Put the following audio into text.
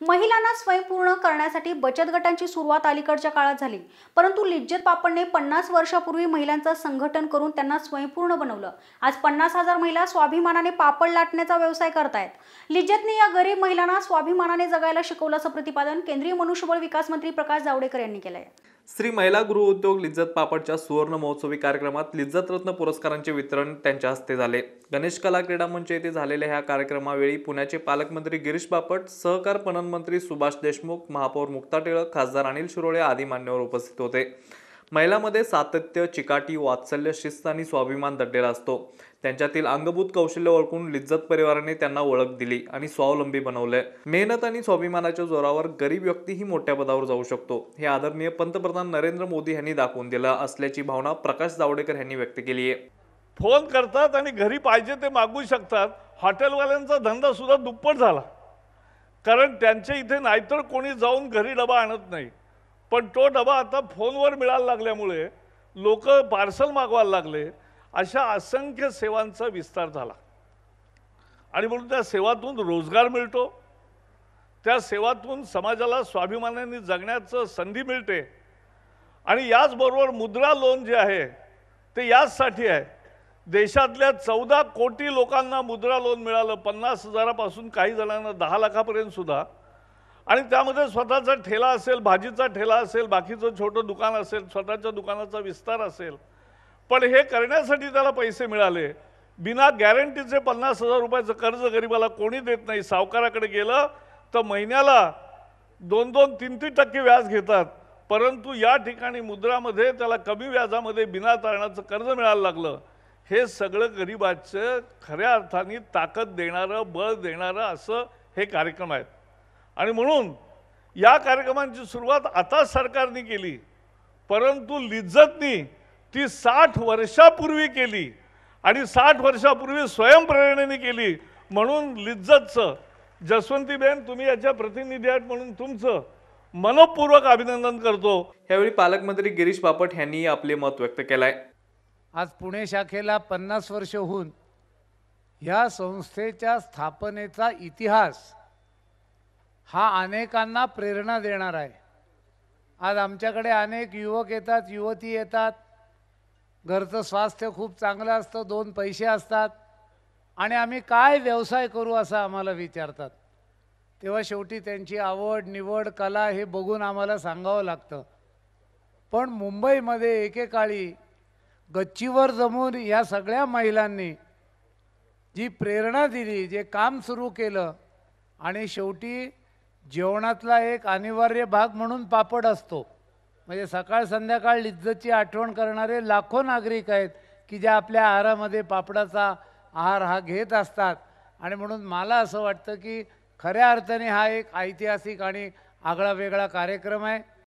महिलांना स्वयंपूर्ण करण्यासाठी बचत गटांची सुरुवात अलीकडच्या काळात झाली. परंतु लिज्जत पापडने पन्नास वर्षापूर्वी महिलांचं संघटन करून त्यांना स्वयंपूर्ण बनवलं. आज पन्नास हजार महिला स्वाभिमानाने पापड लाटण्याचा व्यवसाय करतायत. लिज्जतने या गरीब महिलांना स्वाभिमानाने जगायला शिकवलं असं प्रतिपादन केंद्रीय मनुष्यबळ विकास मंत्री प्रकाश जावडेकर यांनी केलं आहे श्री महिला गृह उद्योग लिज्जत पापडच्या सुवर्ण महोत्सवी कार्यक्रमात लिज्जत रत्न पुरस्कारांचे वितरण त्यांच्या हस्ते झाले. गणेश कला क्रीडा मंच येथे झालेल्या ह्या कार्यक्रमावेळी पुण्याचे पालकमंत्री गिरीश बापट सहकार पणन मंत्री सुभाष देशमुख महापौर मुक्ता टिळक खासदार अनिल शिरोळे आदी मान्यवर उपस्थित होते. महिलांमध्ये सातत्य चिकाटी वात्सल्य शिस्त आणि स्वाभिमान दडलेला असतो. त्यांच्यातील अंगभूत कौशल्य ओळखून लिज्जत परिवाराने त्यांना ओळख दिली आणि स्वावलंबी बनवले. मेहनत आणि स्वाभिमानाच्या जोरावर गरीब व्यक्तीही मोठ्या पदावर जाऊ शकतो. हे आदरणीय पंतप्रधान नरेंद्र मोदी यांनी दाखवून दिलं असल्याची भावना प्रकाश जावडेकर यांनी व्यक्त केली आहे. फोन करतात आणि घरी पाहिजे ते मागू शकतात. हॉटेलवाल्यांचा धंदा सुद्धा दुप्पट झाला. कारण त्यांच्या इथे नाहीतर कोणी जाऊन घरी डबा आणत नाही. पण तो डबा आता फोनवर मिळायला लागल्यामुळे लोक पार्सल मागवायला लागले. अशा असंख्य सेवांचा विस्तार झाला. आणि म्हणून त्या सेवातून रोजगार मिळतो. त्या सेवातून समाजाला स्वाभिमानाने जगण्याचं संधी मिळते. आणि याचबरोबर मुद्रा लोन जे आहे ते याचसाठी आहे. देशातल्या चौदा कोटी लोकांना मुद्रा लोन मिळालं. पन्नास हजारापासून काही जणांना दहा लाखापर्यंत सुद्धा. आणि त्यामध्ये स्वतःचा ठेला असेल भाजीचा ठेला असेल बाकीचं छोटं दुकान असेल स्वतःच्या दुकानाचा विस्तार असेल पण हे करण्यासाठी त्याला पैसे मिळाले. बिना गॅरंटीचे पन्नास हजार रुपयाचं कर्ज गरिबाला कोणी देत नाही. सावकाराकडे गेलं तर महिन्याला दोन दोन तीन तीन टक्के व्याज घेतात. परंतु या ठिकाणी मुद्रामध्ये त्याला कमी व्याजामध्ये बिना तारणाचं कर्ज मिळायला लागलं. हे सगळं गरिबाचं खऱ्या अर्थाने ताकद देणारं बळ देणारं असं हे कार्यक्रम आहेत. आणि म्हणून या कार्यक्रमांची सुरुवात आता सरकारने केली परंतु लिज्जतनी ती साठ वर्षापूर्वी केली आणि साठ वर्षापूर्वी स्वयंप्रेरणेने केली. म्हणून लिज्जतचं जसवंतीबेन तुम्ही याच्या प्रतिनिधी आहात म्हणून तुमचं मनपूर्वक अभिनंदन करतो. यावेळी पालकमंत्री गिरीश बापट यांनी आपले मत व्यक्त केलंय. आज पुणे शाखेला पन्नास वर्ष होऊन ह्या संस्थेच्या स्थापनेचा इतिहास हा अनेकांना प्रेरणा देणार आहे. आज आमच्याकडे अनेक युवक येतात युवती येतात. घरचं स्वास्थ्य खूप चांगलं असतं दोन पैसे असतात. आणि आम्ही काय व्यवसाय करू असं आम्हाला विचारतात. तेव्हा शेवटी त्यांची आवड निवड कला हे बघून आम्हाला सांगावं लागतं. पण मुंबईमध्ये एकेकाळी गच्चीवर जमून या सगळ्या महिलांनी जी प्रेरणा दिली जे काम सुरू केलं आणि शेवटी जेवणातला एक अनिवार्य भाग म्हणून पापड असतो. म्हणजे सकाळ संध्याकाळ लिज्जतची आठवण करणारे लाखो नागरिक आहेत की ज्या आपल्या आहारामध्ये पापडाचा आहार हा घेत असतात. आणि म्हणून मला असं वाटतं की खऱ्या अर्थाने हा एक ऐतिहासिक आणि आगळा वेगळा कार्यक्रम आहे.